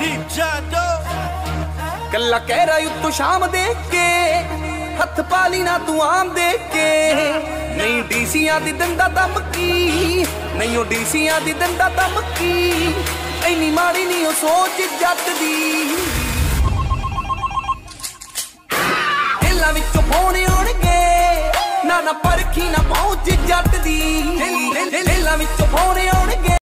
ਦੀਪ ਜਾਦੋ। ਕੱਲਾ ਕਹਿ ਰਾ ਉੱਤੋਂ ਸ਼ਾਮ ਦੇਖ ਕੇ, ਹੱਥ ਪਾਲੀ ਨਾ ਤੂੰ ਆਮ ਦੇਖ ਕੇ। ਨਹੀਂ ਡੀਸੀਆਂ ਦੀ ਦੰਦਾ ਦਮਕੀ ਨਹੀਂ ਉਹ ਡੀਸੀਆਂ ਦੀ ਦੰਦਾ ਦਮਕੀ ਐਨੀ ਮਾੜੀ ਨਹੀਂ ਉਹ ਸੋਚ ਜੱਟ ਦੀ। ਹਿੱਲਾਂ ਵਿੱਚੋਂ ਫੋਨ ਆਉਣਗੇ ਨਾ ਨਾ ਪਰਖੀ ਨਾ ਪਹੁੰਚ ਜੱਟ ਦੀ। ਹਿੱਲਾਂ ਵਿੱਚੋਂ ਫੋਨ